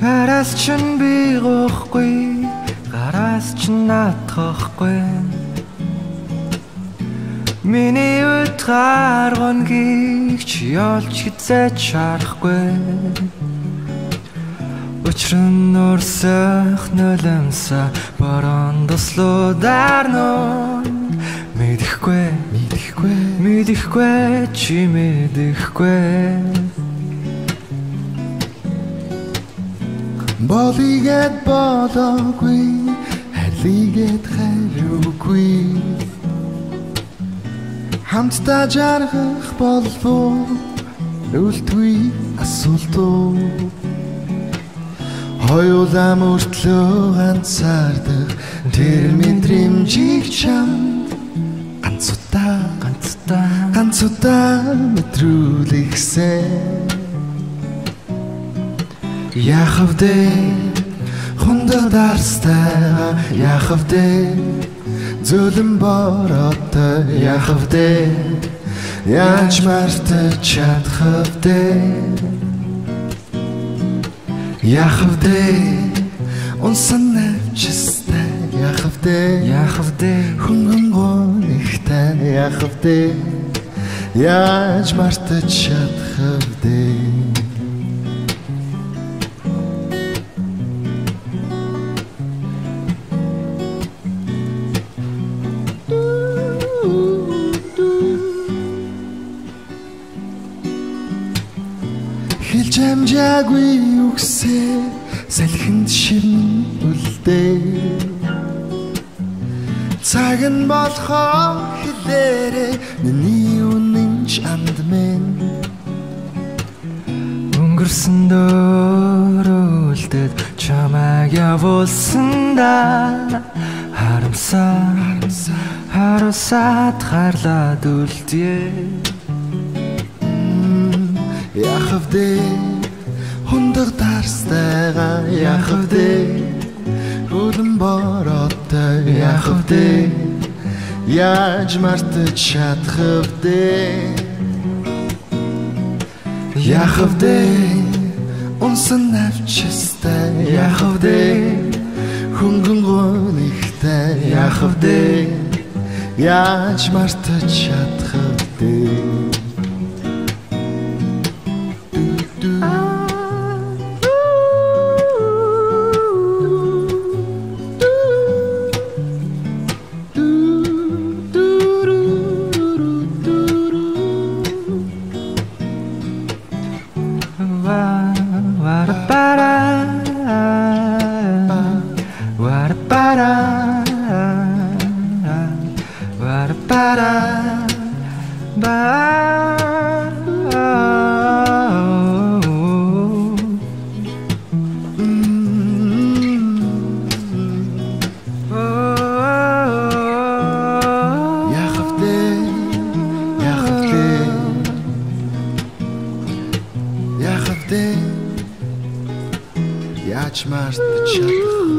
Араас чин би гохгүй гараас чин наатахгүй Миний утгаар гонгийг чи олж хизээч шарахгүй Учир нь урсах нулимса барон дослоо дарно Мэдэхгүй мэдэхгүй мэдэхгүй чи мэдэхгүй Болигэд болоогүй Хайлигэд хайруугүй Хамтдаа жаргах болов Нүлтгүй асуултуу Хоёулаа мөртлөө ганцаардах Тэр мэдрэмжийг чамд Ганц удаа ганц удаа мэдрүүлэхсэн Яхавдэ хундаг дарстайга яхавдэ зөлөн бороотой яхавдэ яаж мартаж чадхавдэ яхавдэ унсан навчстай яхавдэ яхавдэ хөнгөн гонхтай яхавдэ яаж мартаж чадхавдэ Хэлж амжаагүй үгсээ салхинд шивнэн үлдээ Цаг нь болохоо хэлээрээ миний үнэнч анд минь Өнгөрсөн дөрөлдөд чамайг явуулсан да Харамсаа харамсаад харлаад үлдээ Яхавдэ хундаг дарстайга яхавдэ хөлн бороотой яхавдэ яаж мартаж чадхавдэ яхавдэ унсан навчстай яхавдэ хөнгөн гонхтай яхавдэ яаж мартаж чадхавдэ da ba da ba da ba Yachmash the chat.